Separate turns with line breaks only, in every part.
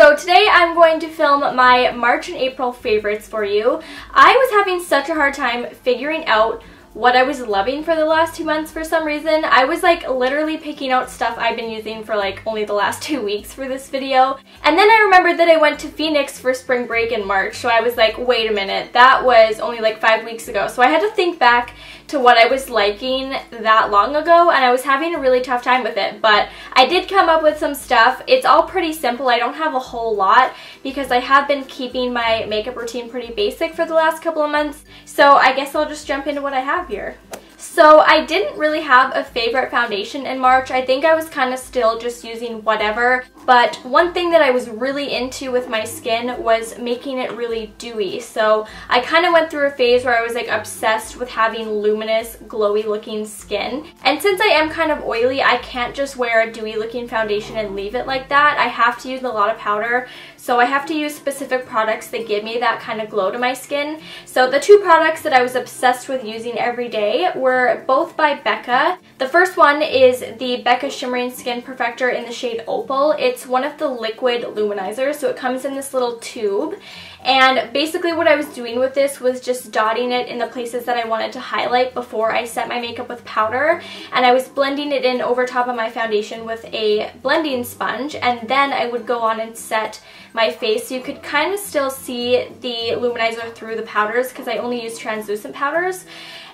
So today I'm going to film my March and April favorites for you. I was having such a hard time figuring out what I was loving for the last two months for some reason. I was like literally picking out stuff I've been using for like only the last two weeks for this video. And then I remembered that I went to Phoenix for spring break in March. So I was like, wait a minute, that was only like five weeks ago. So I had to think back to what I was liking that long ago and I was having a really tough time with it. But I did come up with some stuff. It's all pretty simple. I don't have a whole lot because I have been keeping my makeup routine pretty basic for the last couple of months. So I guess I'll just jump into what I have here. So I didn't really have a favorite foundation in March. I think I was kind of still just using whatever. But one thing that I was really into with my skin was making it really dewy. So I kind of went through a phase where I was like obsessed with having luminous, glowy looking skin. And since I am kind of oily, I can't just wear a dewy looking foundation and leave it like that. I have to use a lot of powder. So I have to use specific products that give me that kind of glow to my skin. So the two products that I was obsessed with using every day were both by Becca. The first one is the Becca Shimmering Skin Perfector in the shade Opal. It's one of the liquid luminizers, so it comes in this little tube. And basically what I was doing with this was just dotting it in the places that I wanted to highlight before I set my makeup with powder. And I was blending it in over top of my foundation with a blending sponge. And then I would go on and set my face. So you could kind of still see the luminizer through the powders because I only use translucent powders.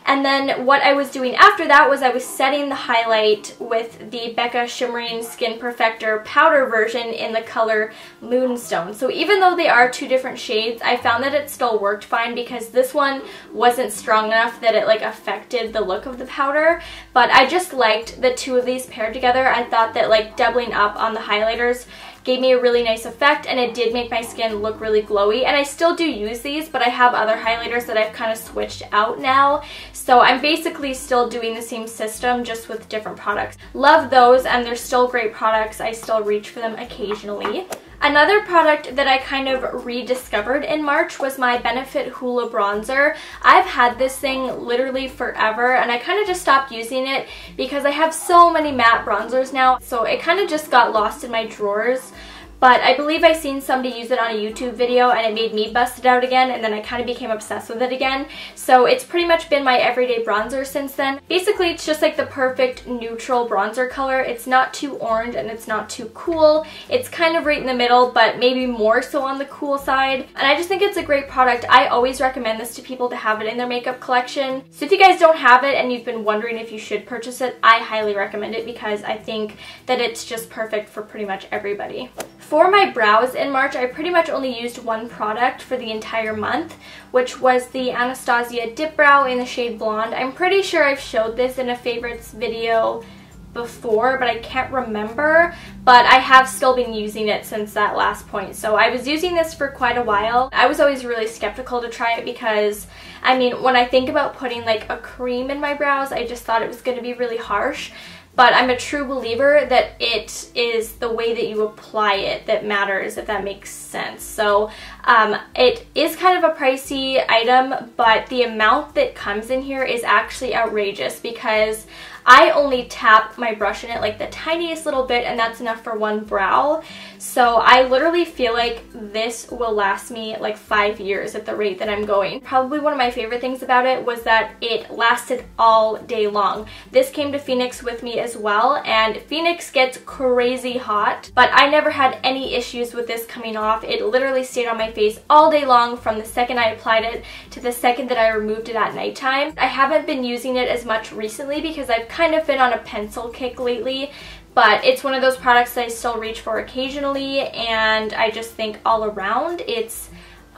And then what I was doing after that was I was setting the highlight with the Becca Shimmering Skin Perfector powder version in the color Moonstone. So even though they are two different shades, I found that it still worked fine because this one wasn't strong enough that it like affected the look of the powder. But I just liked the two of these paired together. I thought that like doubling up on the highlighters gave me a really nice effect and it did make my skin look really glowy. And I still do use these, but I have other highlighters that I've kind of switched out now. So I'm basically still doing the same system just with different products. Love those and they're still great products. I still reach for them occasionally. Another product that I kind of rediscovered in March was my Benefit Hoola Bronzer. I've had this thing literally forever and I kind of just stopped using it because I have so many matte bronzers now so it kind of just got lost in my drawers but I believe I seen somebody use it on a YouTube video and it made me bust it out again and then I kind of became obsessed with it again. So it's pretty much been my everyday bronzer since then. Basically it's just like the perfect neutral bronzer color. It's not too orange and it's not too cool. It's kind of right in the middle but maybe more so on the cool side. And I just think it's a great product. I always recommend this to people to have it in their makeup collection. So if you guys don't have it and you've been wondering if you should purchase it, I highly recommend it because I think that it's just perfect for pretty much everybody. For my brows in March, I pretty much only used one product for the entire month, which was the Anastasia Dip Brow in the shade Blonde. I'm pretty sure I've showed this in a favorites video before, but I can't remember. But I have still been using it since that last point. So I was using this for quite a while. I was always really skeptical to try it because, I mean, when I think about putting like a cream in my brows, I just thought it was going to be really harsh but I'm a true believer that it is the way that you apply it that matters, if that makes sense. So um, it is kind of a pricey item, but the amount that comes in here is actually outrageous because I only tap my brush in it like the tiniest little bit and that's enough for one brow. So I literally feel like this will last me like five years at the rate that I'm going. Probably one of my favorite things about it was that it lasted all day long. This came to Phoenix with me as well and Phoenix gets crazy hot but I never had any issues with this coming off. It literally stayed on my face all day long from the second I applied it to the second that I removed it at nighttime. I haven't been using it as much recently because I've kind of been on a pencil kick lately, but it's one of those products that I still reach for occasionally, and I just think all around it's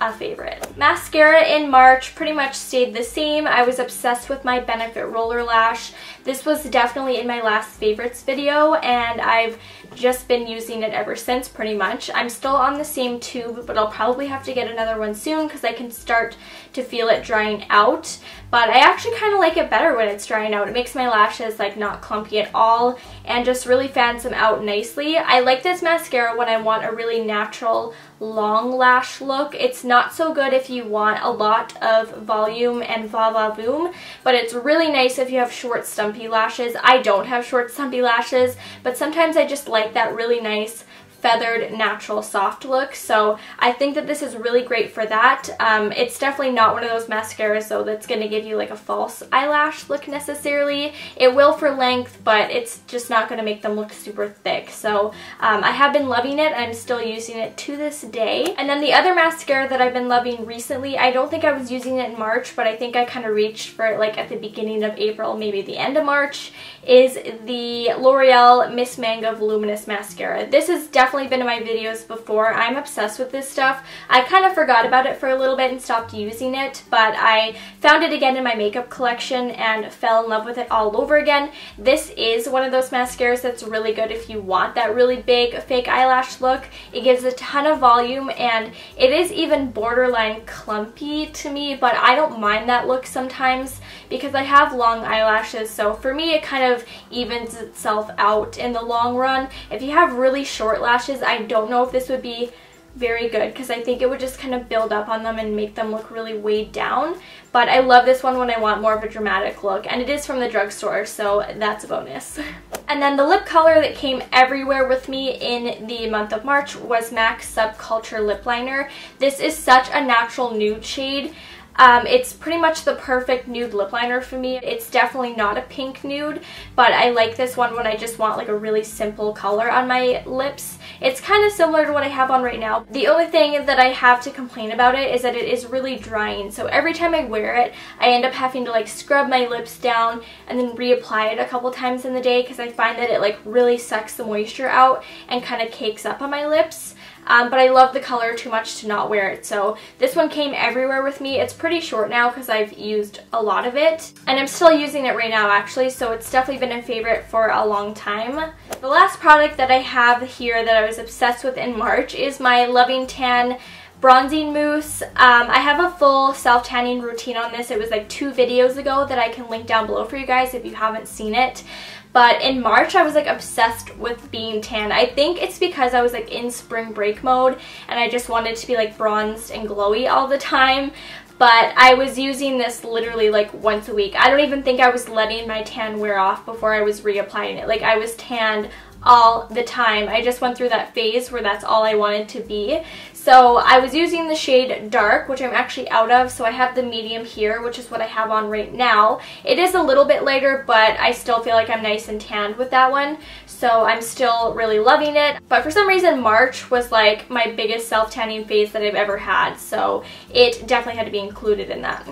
a favorite. Mascara in March pretty much stayed the same. I was obsessed with my Benefit Roller Lash. This was definitely in my last favorites video and I've just been using it ever since pretty much. I'm still on the same tube but I'll probably have to get another one soon because I can start to feel it drying out. But I actually kind of like it better when it's drying out. It makes my lashes like not clumpy at all and just really fans them out nicely. I like this mascara when I want a really natural long lash look. It's not so good if you want a lot of volume and va va voom, but it's really nice if you have short stumpy lashes. I don't have short stumpy lashes, but sometimes I just like that really nice feathered natural soft look so I think that this is really great for that. Um, it's definitely not one of those mascaras though that's going to give you like a false eyelash look necessarily. It will for length but it's just not going to make them look super thick so um, I have been loving it. I'm still using it to this day. And then the other mascara that I've been loving recently, I don't think I was using it in March but I think I kind of reached for it like at the beginning of April, maybe the end of March, is the L'Oreal Miss Manga Voluminous Mascara. This is definitely been in my videos before. I'm obsessed with this stuff. I kind of forgot about it for a little bit and stopped using it, but I found it again in my makeup collection and fell in love with it all over again. This is one of those mascaras that's really good if you want that really big fake eyelash look. It gives a ton of volume and it is even borderline clumpy to me, but I don't mind that look sometimes because I have long eyelashes, so for me it kind of evens itself out in the long run. If you have really short lashes, I don't know if this would be very good because I think it would just kind of build up on them and make them look really weighed down. But I love this one when I want more of a dramatic look and it is from the drugstore so that's a bonus. and then the lip color that came everywhere with me in the month of March was MAC Subculture Lip Liner. This is such a natural nude shade. Um, it's pretty much the perfect nude lip liner for me. It's definitely not a pink nude, but I like this one when I just want like a really simple color on my lips. It's kind of similar to what I have on right now. The only thing that I have to complain about it is that it is really drying. So every time I wear it, I end up having to like scrub my lips down and then reapply it a couple times in the day because I find that it like really sucks the moisture out and kind of cakes up on my lips. Um, but I love the color too much to not wear it. So this one came everywhere with me. It's pretty short now because I've used a lot of it. And I'm still using it right now actually, so it's definitely been a favorite for a long time. The last product that I have here that I was obsessed with in March is my Loving Tan bronzing mousse. Um, I have a full self-tanning routine on this. It was like two videos ago that I can link down below for you guys if you haven't seen it. But in March, I was like obsessed with being tan. I think it's because I was like in spring break mode and I just wanted to be like bronzed and glowy all the time. But I was using this literally like once a week. I don't even think I was letting my tan wear off before I was reapplying it. Like I was tanned all the time. I just went through that phase where that's all I wanted to be. So I was using the shade Dark, which I'm actually out of, so I have the medium here, which is what I have on right now. It is a little bit lighter, but I still feel like I'm nice and tanned with that one, so I'm still really loving it. But for some reason, March was like my biggest self-tanning phase that I've ever had, so it definitely had to be included in that.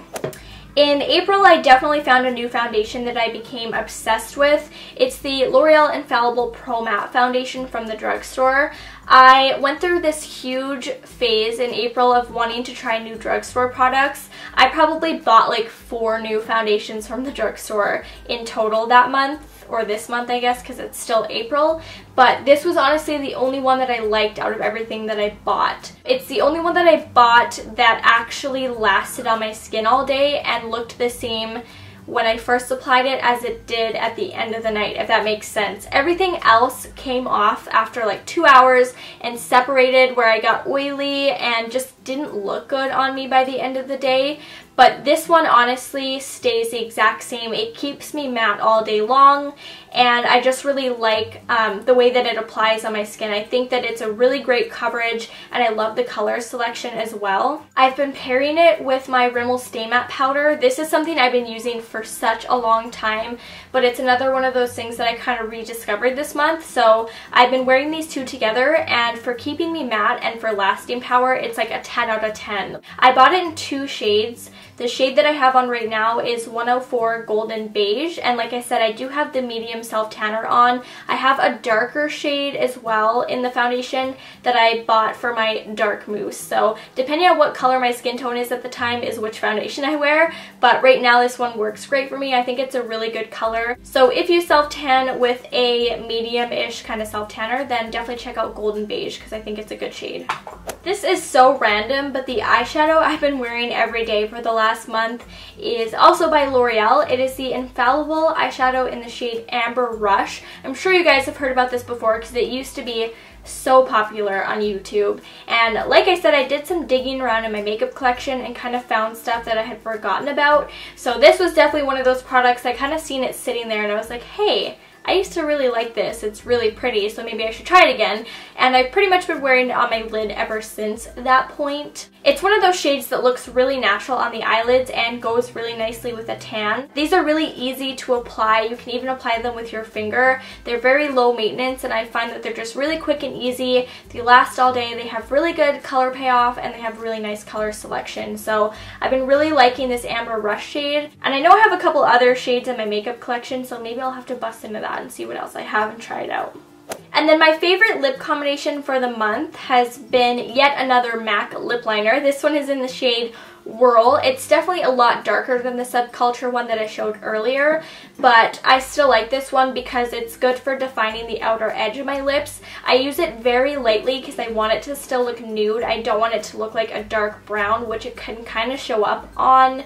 In April, I definitely found a new foundation that I became obsessed with. It's the L'Oreal Infallible Pro Matte Foundation from the drugstore. I went through this huge phase in April of wanting to try new drugstore products. I probably bought like four new foundations from the drugstore in total that month or this month I guess because it's still April but this was honestly the only one that I liked out of everything that I bought. It's the only one that I bought that actually lasted on my skin all day and looked the same when I first applied it as it did at the end of the night, if that makes sense. Everything else came off after like two hours and separated where I got oily and just didn't look good on me by the end of the day. But this one honestly stays the exact same. It keeps me matte all day long and I just really like um, the way that it applies on my skin. I think that it's a really great coverage and I love the color selection as well. I've been pairing it with my Rimmel Stay Matte powder. This is something I've been using for such a long time but it's another one of those things that I kind of rediscovered this month. So I've been wearing these two together and for keeping me matte and for lasting power it's like a 10 out of 10. I bought it in two shades. The shade that I have on right now is 104 Golden Beige and like I said I do have the medium self tanner on. I have a darker shade as well in the foundation that I bought for my dark mousse. So depending on what color my skin tone is at the time is which foundation I wear but right now this one works great for me. I think it's a really good color. So if you self tan with a medium-ish kind of self tanner then definitely check out Golden Beige because I think it's a good shade. This is so random but the eyeshadow I've been wearing every day for the last month is also by L'Oreal. It is the Infallible eyeshadow in the shade Amber Rush. I'm sure you guys have heard about this before because it used to be so popular on YouTube. And like I said, I did some digging around in my makeup collection and kind of found stuff that I had forgotten about. So this was definitely one of those products I kind of seen it sitting there and I was like, hey, I used to really like this. It's really pretty, so maybe I should try it again. And I've pretty much been wearing it on my lid ever since that point. It's one of those shades that looks really natural on the eyelids and goes really nicely with a tan. These are really easy to apply. You can even apply them with your finger. They're very low maintenance and I find that they're just really quick and easy. They last all day. They have really good color payoff and they have really nice color selection. So I've been really liking this Amber Rush shade. And I know I have a couple other shades in my makeup collection so maybe I'll have to bust into that and see what else I have and try it out. And then my favorite lip combination for the month has been yet another MAC lip liner. This one is in the shade Whirl. It's definitely a lot darker than the Subculture one that I showed earlier, but I still like this one because it's good for defining the outer edge of my lips. I use it very lightly because I want it to still look nude. I don't want it to look like a dark brown, which it can kind of show up on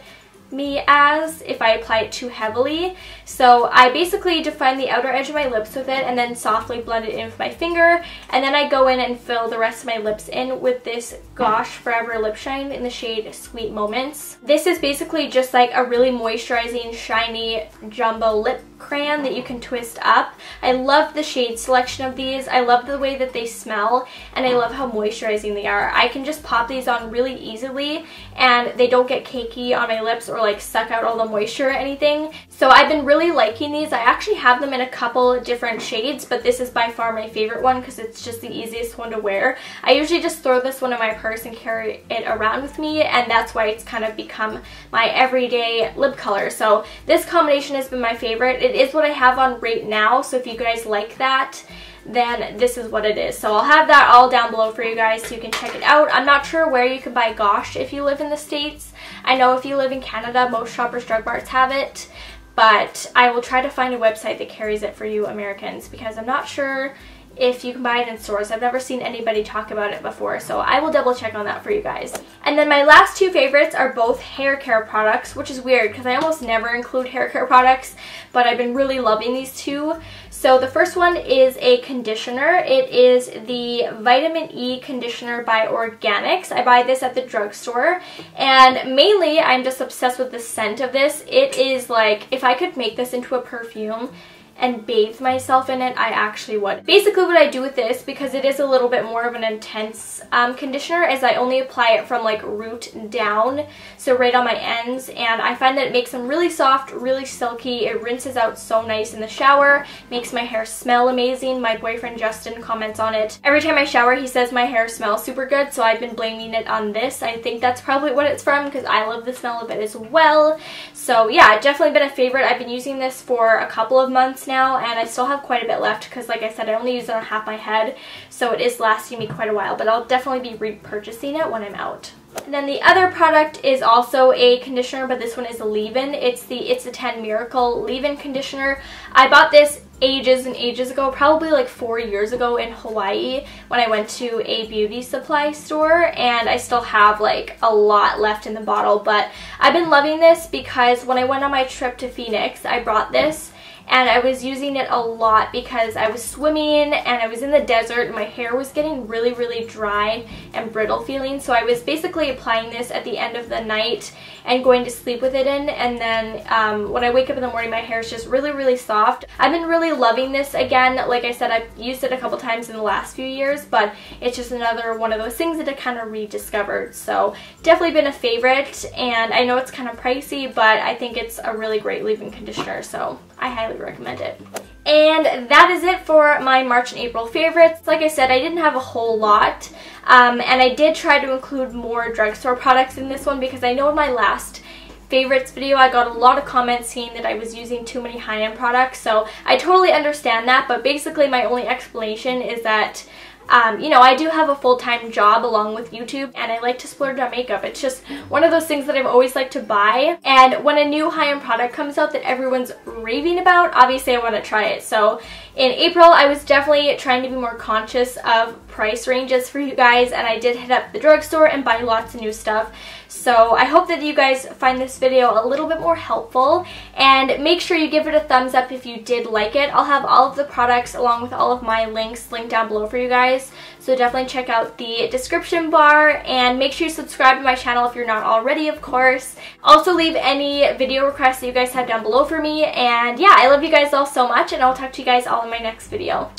me as if I apply it too heavily. So I basically define the outer edge of my lips with it and then softly blend it in with my finger. And then I go in and fill the rest of my lips in with this Gosh Forever Lip Shine in the shade Sweet Moments. This is basically just like a really moisturizing, shiny jumbo lip crayon that you can twist up. I love the shade selection of these. I love the way that they smell and I love how moisturizing they are. I can just pop these on really easily and they don't get cakey on my lips or like suck out all the moisture or anything. So I've been really liking these. I actually have them in a couple different shades but this is by far my favorite one because it's just the easiest one to wear. I usually just throw this one in my purse and carry it around with me and that's why it's kind of become my everyday lip color. So this combination has been my favorite. It it is what I have on right now, so if you guys like that, then this is what it is. So I'll have that all down below for you guys so you can check it out. I'm not sure where you can buy Gosh if you live in the States. I know if you live in Canada, most Shoppers Drug Marts have it, but I will try to find a website that carries it for you Americans because I'm not sure if you can buy it in stores. I've never seen anybody talk about it before, so I will double check on that for you guys. And then my last two favorites are both hair care products, which is weird because I almost never include hair care products, but I've been really loving these two. So the first one is a conditioner. It is the Vitamin E Conditioner by Organix. I buy this at the drugstore, and mainly I'm just obsessed with the scent of this. It is like, if I could make this into a perfume, and bathe myself in it, I actually would. Basically what I do with this, because it is a little bit more of an intense um, conditioner, is I only apply it from like root down, so right on my ends, and I find that it makes them really soft, really silky. It rinses out so nice in the shower, makes my hair smell amazing. My boyfriend Justin comments on it. Every time I shower, he says my hair smells super good, so I've been blaming it on this. I think that's probably what it's from, because I love the smell of it as well. So yeah, definitely been a favorite. I've been using this for a couple of months now and I still have quite a bit left because like I said I only use it on half my head so it is lasting me quite a while but I'll definitely be repurchasing it when I'm out. And then the other product is also a conditioner, but this one is a leave-in. It's the It's a 10 Miracle leave-in conditioner. I bought this ages and ages ago, probably like four years ago in Hawaii when I went to a beauty supply store and I still have like a lot left in the bottle, but I've been loving this because when I went on my trip to Phoenix, I brought this and I was using it a lot because I was swimming and I was in the desert and my hair was getting really really dry and brittle feeling. So I was basically applying this at the end of the night and going to sleep with it in. And then um, when I wake up in the morning my hair is just really really soft. I've been really loving this again. Like I said I've used it a couple times in the last few years but it's just another one of those things that I kind of rediscovered. So definitely been a favorite. And I know it's kind of pricey but I think it's a really great leave-in conditioner. So I highly recommend it. And that is it for my March and April favorites. Like I said, I didn't have a whole lot. Um, and I did try to include more drugstore products in this one because I know in my last favorites video I got a lot of comments saying that I was using too many high-end products so I totally understand that but basically my only explanation is that um, you know, I do have a full-time job along with YouTube and I like to splurge on makeup. It's just one of those things that I've always liked to buy. And when a new high-end product comes out that everyone's raving about, obviously I want to try it. So in April, I was definitely trying to be more conscious of price ranges for you guys and I did hit up the drugstore and buy lots of new stuff. So I hope that you guys find this video a little bit more helpful and make sure you give it a thumbs up if you did like it. I'll have all of the products along with all of my links linked down below for you guys. So definitely check out the description bar and make sure you subscribe to my channel if you're not already, of course. Also leave any video requests that you guys have down below for me. And yeah, I love you guys all so much and I'll talk to you guys all in my next video.